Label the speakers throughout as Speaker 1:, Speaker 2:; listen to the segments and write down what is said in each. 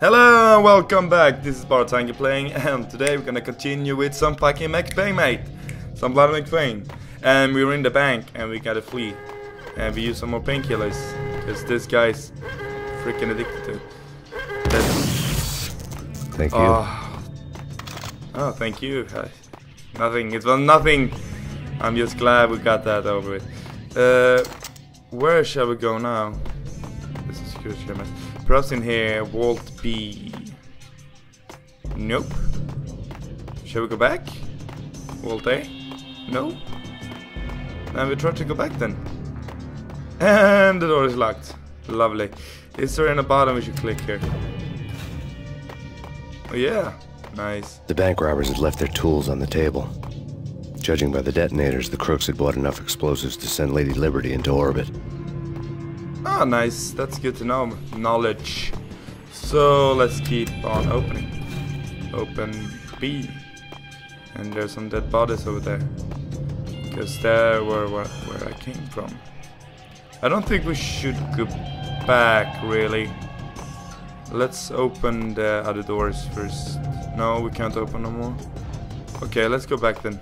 Speaker 1: Hello, and welcome back. This is Baratanken playing, and today we're gonna continue with some fucking Max Payne, mate. Some Blood Max Payne. And we were in the bank, and we gotta flee. And we use some more painkillers, because this guy's freaking addicted to it. That's...
Speaker 2: Thank you.
Speaker 1: Oh, oh thank you. Nothing, it was nothing. I'm just glad we got that over with. Uh, where shall we go now? This is security cameras. Perhaps in here, Vault B. Nope. Shall we go back? Vault A? No. Then we try to go back then. And the door is locked. Lovely. Is there in the bottom we should click here? Oh yeah. Nice.
Speaker 2: The bank robbers had left their tools on the table. Judging by the detonators, the crooks had bought enough explosives to send Lady Liberty into orbit.
Speaker 1: Ah, nice. That's good to know. Knowledge. So let's keep on opening. Open B. And there's some dead bodies over there. Because there were where, where I came from. I don't think we should go back, really. Let's open the other doors first. No, we can't open no more. Okay, let's go back then.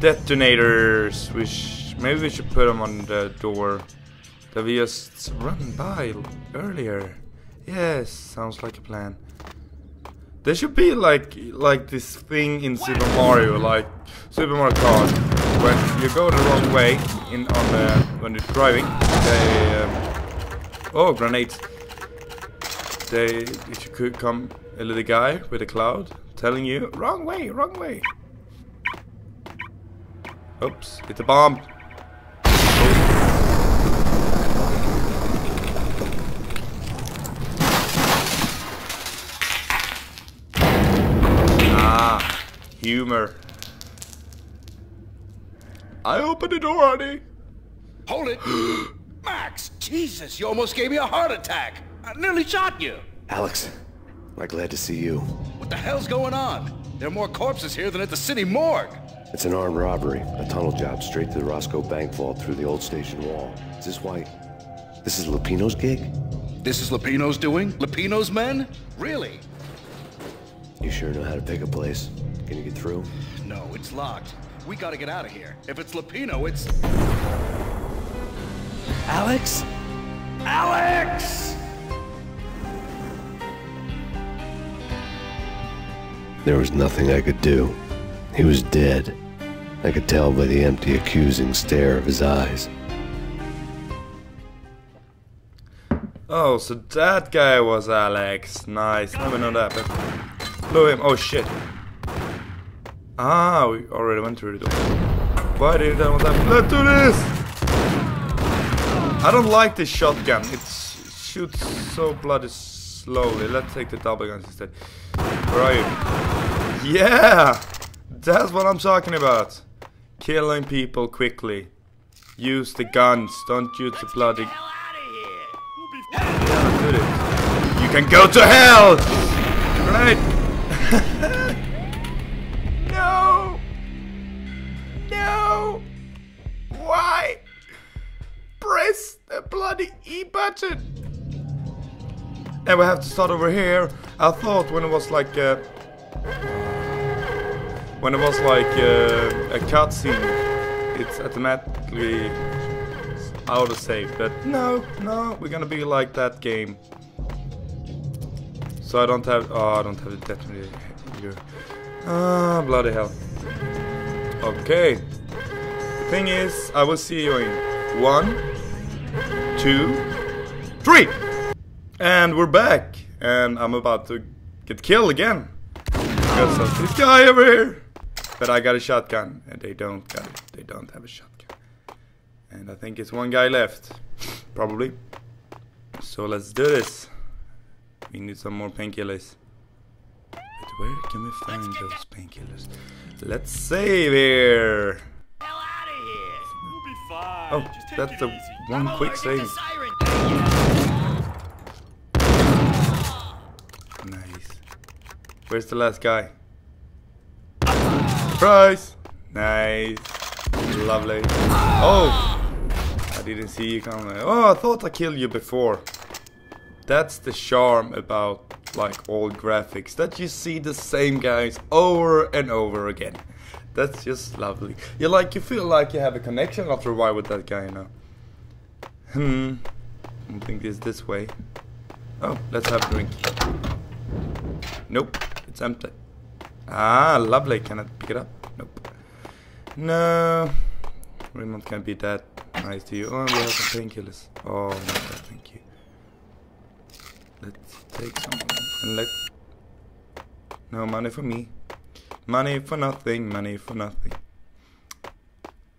Speaker 1: Detonators. which maybe we should put them on the door that we just run by earlier. Yes, sounds like a plan. There should be like like this thing in Super Mario, like Super Mario Kart, when you go the wrong way in on the when you're driving. They um, oh grenades. They it could come a little guy with a cloud telling you wrong way, wrong way. Oops, it's a bomb. Ah, humor. I opened the door, honey.
Speaker 3: Hold it! Max! Jesus, you almost gave me a heart attack! I nearly shot you!
Speaker 2: Alex, I'm glad to see you.
Speaker 3: What the hell's going on? There are more corpses here than at the city morgue!
Speaker 2: It's an armed robbery, a tunnel job straight to the Roscoe Bank vault through the old station wall. Is this why... This is Lupino's gig?
Speaker 3: This is Lupino's doing? Lupino's men? Really?
Speaker 2: You sure know how to pick a place? Can you get through?
Speaker 3: No, it's locked. We gotta get out of here. If it's Lupino, it's... Alex? Alex!
Speaker 2: There was nothing I could do. He was dead. I could tell by the empty, accusing stare of his eyes.
Speaker 1: Oh, so that guy was Alex. Nice. Never know that, but blew him. Oh shit. Ah, we already went through the door. Why did that want that? Let's do this! I don't like this shotgun. It shoots so bloody slowly. Let's take the double guns instead. Where are you? Yeah! That's what I'm talking about. Killing people quickly. Use the guns. Don't use the bloody... Yeah, do it. You can go to hell! Grenade! Press the bloody E button! And we have to start over here. I thought when it was like uh, when it was like uh, a cutscene, it's automatically auto save. But no, no, we're gonna be like that game. So I don't have. Oh, I don't have the detonator here. Ah, bloody hell. Okay. The thing is, I will see you in one, two, three, and we're back. And I'm about to get killed again because of this guy over here. But I got a shotgun, and they don't got it. They don't have a shotgun. And I think it's one guy left, probably. So let's do this. We need some more painkillers. But where can we find those painkillers? Let's save here.
Speaker 4: hell out of here. We'll be fine.
Speaker 1: Oh, that's
Speaker 4: easy.
Speaker 1: One quick
Speaker 4: over, get the
Speaker 1: save. Nice. Where's the last guy? Surprise! Nice. Lovely. Oh! I didn't see you coming. Oh, I thought I killed you before. That's the charm about like old graphics that you see the same guys over and over again. That's just lovely. You like you feel like you have a connection after a while with that guy, you know. Hmm. I think it's this way. Oh, let's have a drink. Nope, it's empty. Ah, lovely. Can I pick it up? Nope. No. Raymond can't be that nice to you. Oh, we have some painkillers. Oh thank you. Let's take some and let. No money for me. Money for nothing. Money for nothing.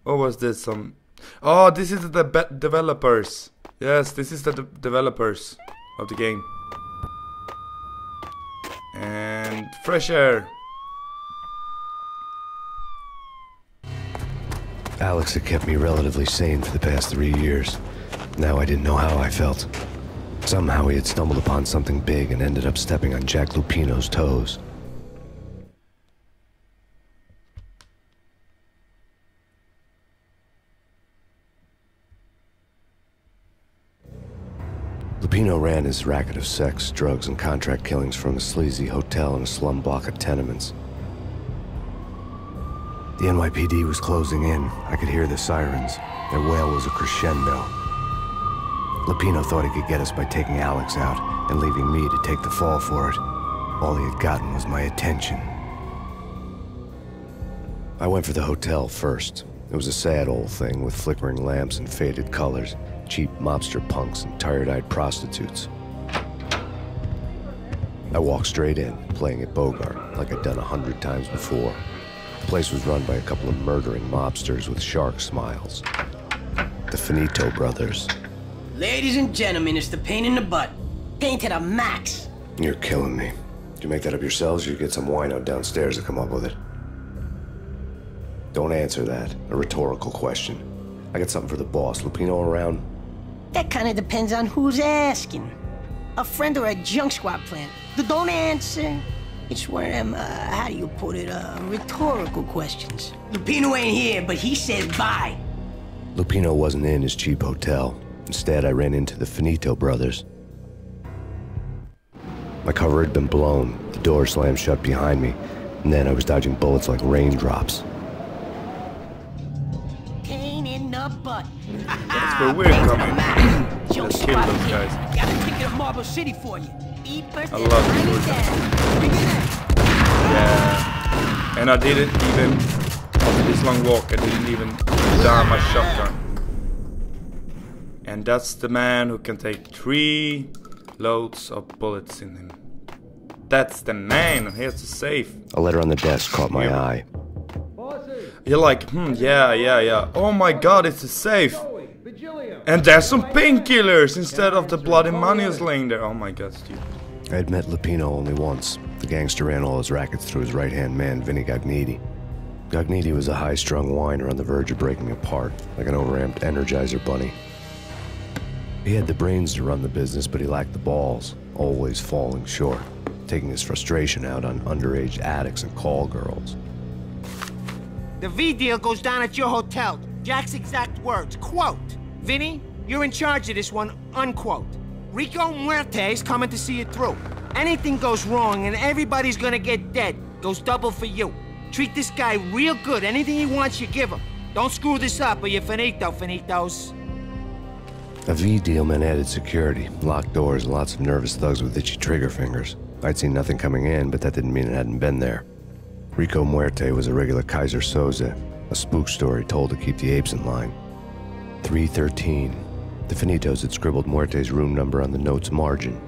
Speaker 1: What was this? Some. Oh, this is the be- developers. Yes, this is the de developers of the game. And fresh air.
Speaker 2: Alex had kept me relatively sane for the past three years. Now I didn't know how I felt. Somehow he had stumbled upon something big and ended up stepping on Jack Lupino's toes. Lupino ran his racket of sex, drugs, and contract killings from a sleazy hotel in a slum block of tenements. The NYPD was closing in. I could hear the sirens. Their wail was a crescendo. Lupino thought he could get us by taking Alex out and leaving me to take the fall for it. All he had gotten was my attention. I went for the hotel first. It was a sad old thing with flickering lamps and faded colors, cheap mobster punks and tired-eyed prostitutes. I walked straight in, playing at Bogart, like I'd done a hundred times before. The place was run by a couple of murdering mobsters with shark smiles. The Finito brothers.
Speaker 5: Ladies and gentlemen, it's the pain in the butt. Pain to the max.
Speaker 2: You're killing me. Did you make that up yourselves or you get some wino downstairs to come up with it? Don't answer that. A rhetorical question. I got something for the boss. Lupino around?
Speaker 5: That kind of depends on who's asking. A friend or a junk squad plant. The don't answer. It's one of them, uh, how do you put it, uh, rhetorical questions. Lupino ain't here, but he said bye.
Speaker 2: Lupino wasn't in his cheap hotel. Instead, I ran into the Finito brothers. My cover had been blown, the door slammed shut behind me, and then I was dodging bullets like raindrops.
Speaker 1: That's we're coming.
Speaker 5: Junk
Speaker 1: Let's kill
Speaker 5: squad
Speaker 1: those
Speaker 5: kid.
Speaker 1: guys.
Speaker 5: Got a ticket to Marble City for you. Eat
Speaker 1: I love these Yeah. And I didn't even, after this long walk, I didn't even down my shotgun. And that's the man who can take three loads of bullets in him. That's the man. Here's the safe.
Speaker 2: A letter on the desk caught my
Speaker 1: Yeah.
Speaker 2: eye.
Speaker 1: You're like, hmm, yeah, yeah, yeah. Oh my god, it's a safe. And there's some painkillers instead of the bloody money is laying there. Oh my god, stupid.
Speaker 2: I had met Lupino only once. The gangster ran all his rackets through his right-hand man, Vinny Gognitti. Gognitti was a high-strung whiner on the verge of breaking apart, like an overamped Energizer bunny. He had the brains to run the business, but he lacked the balls, always falling short, taking his frustration out on underage addicts and call girls.
Speaker 6: The V deal goes down at your hotel. Jack's exact words, quote, Vinny, you're in charge of this one, unquote. Rico Muerte is coming to see it through. Anything goes wrong and everybody's gonna get dead, goes double for you. Treat this guy real good. Anything he wants, you give him. Don't screw this up or you're finito, finitos.
Speaker 2: A V deal meant added security, locked doors, and lots of nervous thugs with itchy trigger fingers. I'd seen nothing coming in, but that didn't mean it hadn't been there. Rico Muerte was a regular Keyser Söze, a spook story told to keep the apes in line. 313. The Finitos had scribbled Muerte's room number on the note's margin,